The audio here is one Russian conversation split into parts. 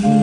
you.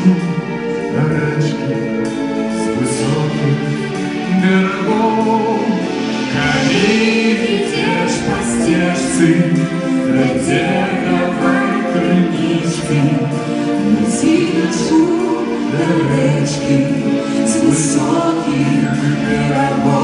жгут рачки с высоких берегов. Коли видишь по стежцы, где давай крынишки, неси нашу до речки с высоких берегов.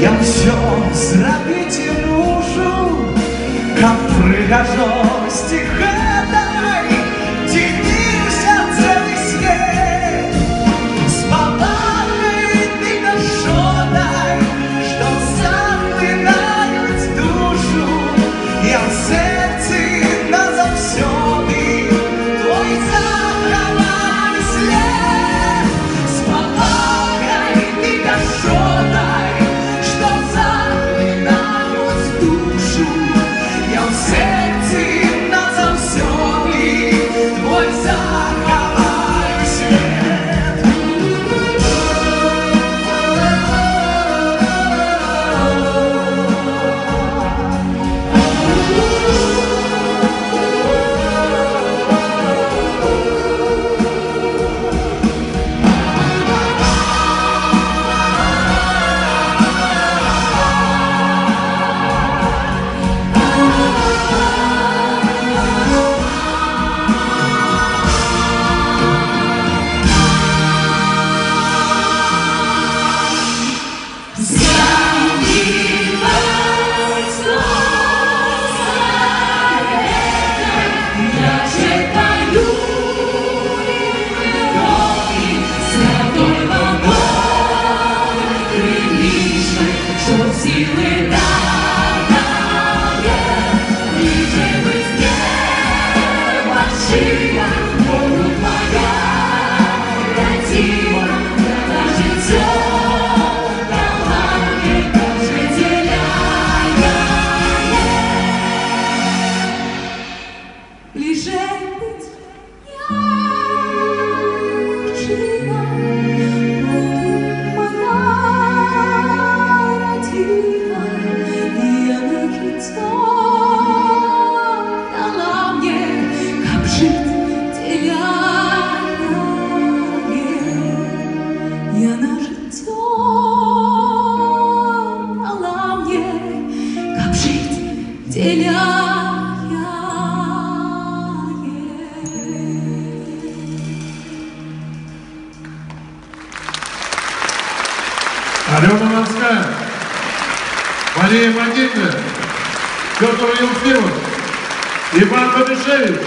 Я все зробити нужу, как прихожу стихатой, Дивився целый свет, з палатою ти что що заклинають душу, я в серці назавсю. Алена Морская, Мария Магильна, Петр Елфимов, Иван Бабишевич.